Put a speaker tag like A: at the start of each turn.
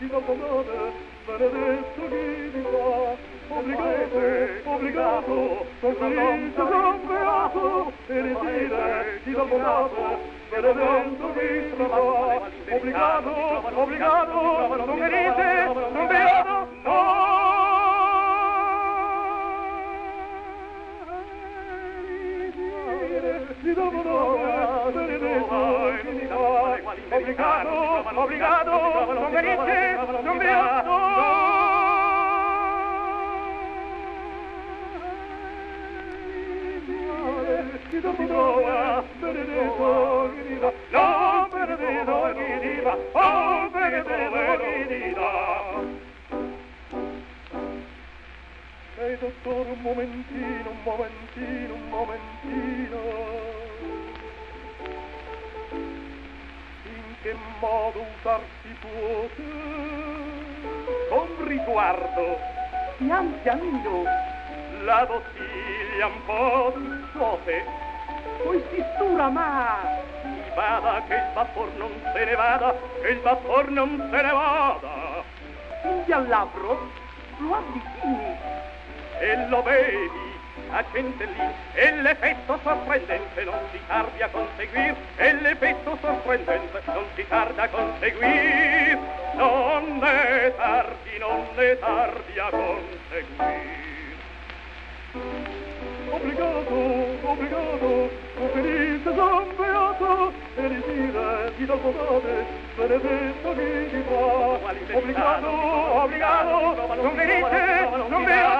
A: ti domandate, benedetto chi vi fa, obbligato, obbligato, son beato, ti domandate, benedetto chi vi fa, obbligato, obbligato, felice, son beato, vi fa, obbligato, obbligato, non venite, non beato. Chi dopo trova, benedetto chi diva, non benedetto chi diva, oh benedetto chi diva. Ehi dottore, un momentino, un momentino, un momentino. Modo usar si può? Con riguardo,
B: Pian pianino,
A: la bottiglia un po' suote.
B: poi si stura ma
A: Si vada che il vapor non se ne vada, che il vapor non se ne vada.
B: quindi al labbro lo avvicini.
A: e lo vedi a centellin e l'effetto sorprendente non si tardi a conseguir. E l'effetto sorprendente non si tarda a conseguir. Non ne tardi non ne tardi a conseguir obbligato obbligato o felice son beato e ritire ti do godate benedetto chi ti fa obbligato obbligato non felice non beato